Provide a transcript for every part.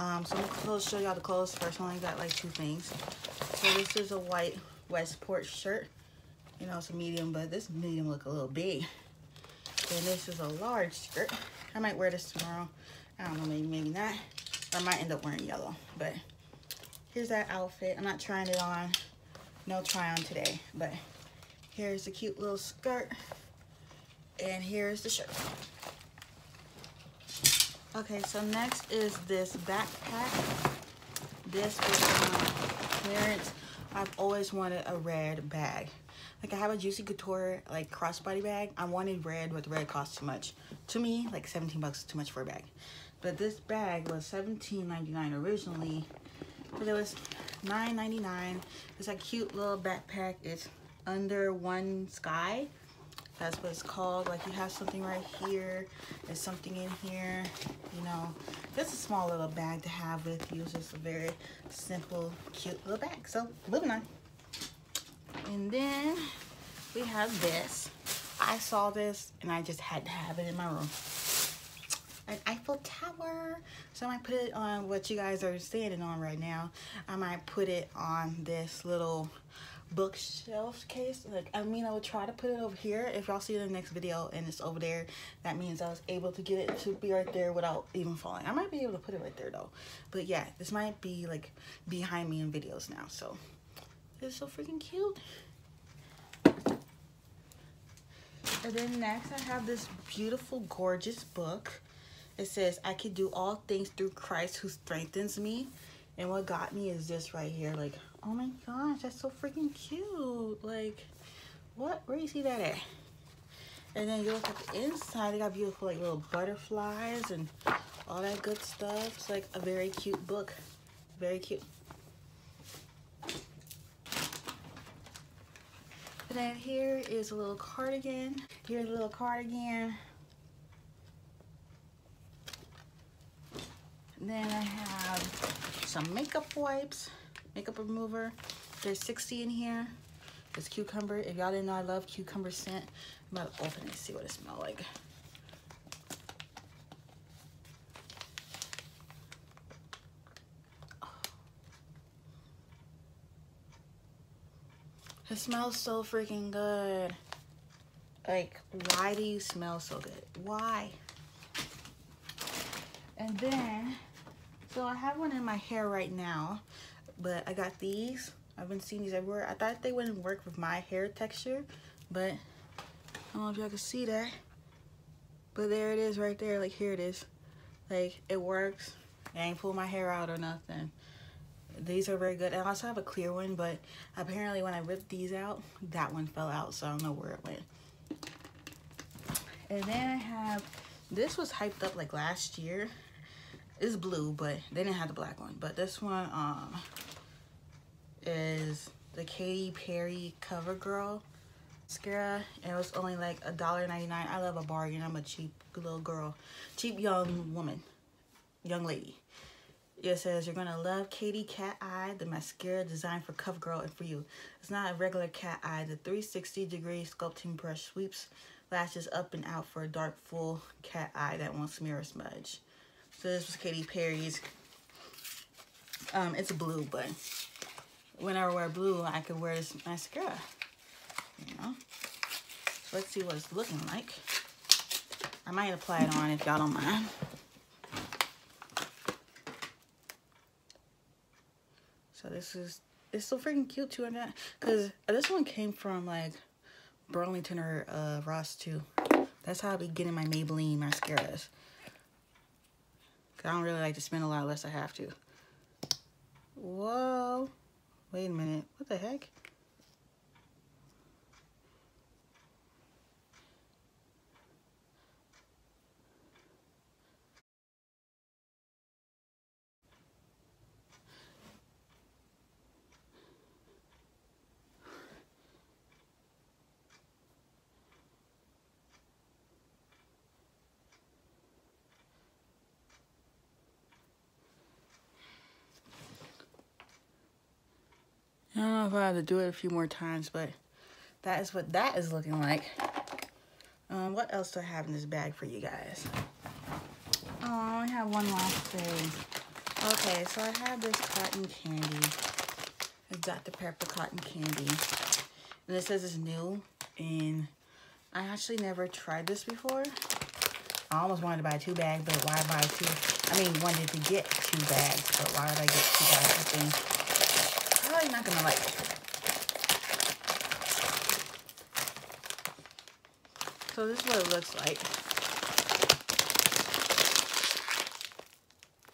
Um, so I'm gonna show y'all the clothes first. I only got like two things. So this is a white Westport shirt. You know, it's a medium, but this medium look a little big. And this is a large skirt. I might wear this tomorrow. I don't know, maybe, maybe not. Or I might end up wearing yellow. But here's that outfit. I'm not trying it on. No try on today. But here's the cute little skirt. And here's the shirt. Okay, so next is this backpack. This is um, clearance. I've always wanted a red bag. Like I have a Juicy Couture like crossbody bag. I wanted red, but the red costs too much. To me, like 17 bucks is too much for a bag. But this bag was $17.99 originally, but it was $9.99. It's a cute little backpack. It's under one sky. That's what it's called. Like you have something right here. There's something in here. Know, just a small little bag to have with you. It's just a very simple, cute little bag. So moving on. And then we have this. I saw this and I just had to have it in my room. An Eiffel Tower. So I might put it on what you guys are standing on right now. I might put it on this little bookshelf case. Like i mean i would try to put it over here. If y'all see the next video and it's over there that means i was able to get it to be right there without even falling. I might be able to put it right there though. But yeah this might be like behind me in videos now. So it's so freaking cute. And then next i have this beautiful gorgeous book. It says i can do all things through christ who strengthens me. And what got me is this right here like oh my gosh that's so freaking cute. Like what where do you see that at? And then you look at the inside they got beautiful like little butterflies and all that good stuff. It's like a very cute book. Very cute. And then here is a little cardigan. Here's a little cardigan. Then I have some makeup wipes makeup remover. There's 60 in here. It's cucumber. If y'all didn't know, I love cucumber scent. I'm about to open it and see what it smells like. It smells so freaking good. Like, why do you smell so good? Why? And then, so I have one in my hair right now but I got these. I've been seeing these everywhere. I thought they wouldn't work with my hair texture, but I don't know if y'all can see that. But there it is right there. Like, here it is. Like, it works. I ain't pull my hair out or nothing. These are very good. I also have a clear one, but apparently when I ripped these out, that one fell out, so I don't know where it went. And then I have, this was hyped up like last year. It's blue, but they didn't have the black one. But this one, um, is the Katy Perry CoverGirl mascara. And it was only like a dollar ninety nine. I love a bargain. I'm a cheap little girl. Cheap young woman. Young lady. It says you're gonna love Katy Cat Eye, the mascara designed for CoverGirl and for you. It's not a regular cat eye. The 360 degree sculpting brush sweeps lashes up and out for a dark, full cat eye that won't smear or smudge. So this was Katy Perry's. Um, it's a blue, but whenever I wear blue, I could wear this mascara. You know? So let's see what it's looking like. I might apply it on if y'all don't mind. So this is, it's so freaking cute too. That, Because this one came from like Burlington or uh, Ross too. That's how I be getting my Maybelline mascaras. Cause I don't really like to spend a lot unless I have to. Whoa. Wait a minute. What the heck? Gonna have to do it a few more times, but that is what that is looking like. Um, what else do I have in this bag for you guys? Oh, I have one last thing. Okay, so I have this cotton candy. It's Dr. Pepper cotton candy. And it says it's new. And I actually never tried this before. I almost wanted to buy two bags, but why buy two? I mean, wanted to get two bags, but why would I get two bags of things? Probably not gonna like. So this is what it looks like.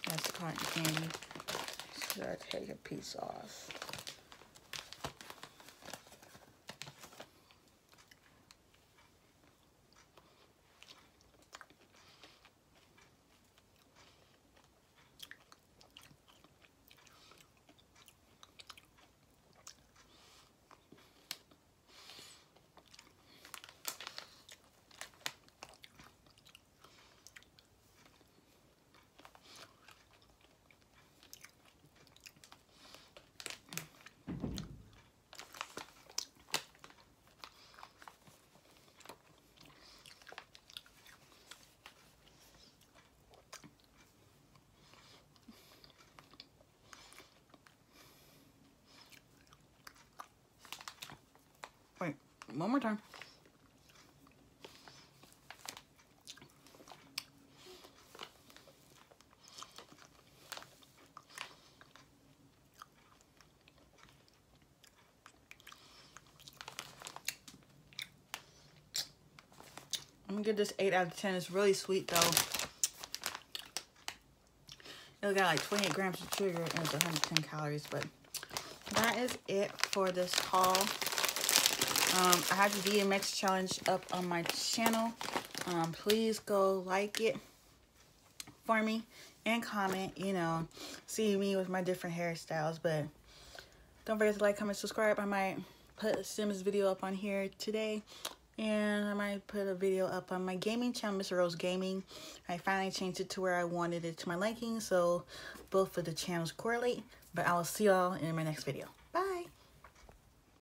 That's cotton candy. Should I take a piece off? Wait, one more time. I'm gonna give this 8 out of 10. It's really sweet though. It got like 28 grams of sugar and it's 110 calories, but that is it for this haul. Um, I have the DMX challenge up on my channel. Um, please go like it for me and comment, you know, see me with my different hairstyles. But don't forget to like, comment, subscribe. I might put Sims video up on here today. And I might put a video up on my gaming channel, Miss Rose Gaming. I finally changed it to where I wanted it to my liking. So both of the channels correlate. But I will see y'all in my next video.